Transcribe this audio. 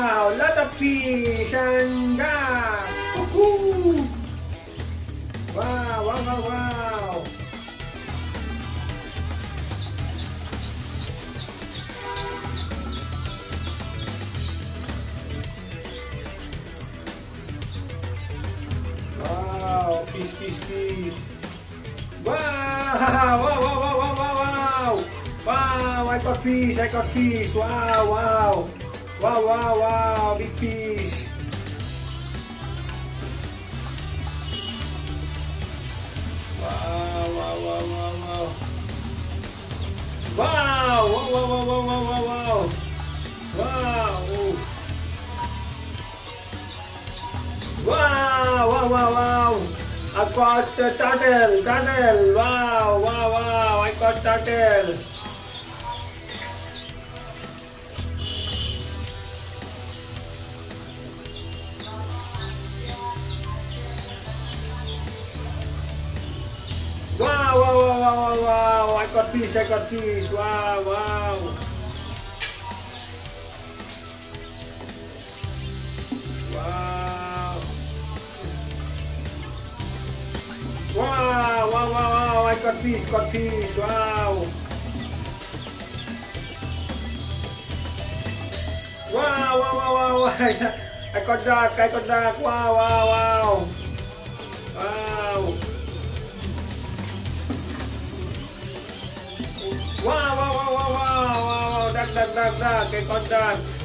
Wow, lot of fish and. Woohoo! Wow, wow, wow, wow. Wow, fish, fish, fish. Wow, wow, wow, wow, wow, wow, wow. Wow, I got fish, I got fish. Wow, wow. Wow, wow, wow, big fish. Wow, wow, wow, wow, wow. Wow, wow, wow, wow, wow, wow, wow, wow. Wow. oof. Wow, wow, wow, wow. I got the turtle, turtle. Wow, wow, wow. I got turtle. Wow, wow, wow, wow, wow, wow. I got fish, I got fish. Wow, wow. Wow. Wow, wow, wow, wow. I got fish, got fish. Wow. Wow, wow, wow, wow. I got duck, I got duck. Wow, wow. Wow. Wow, wow, wow, wow, wow, wow, duck,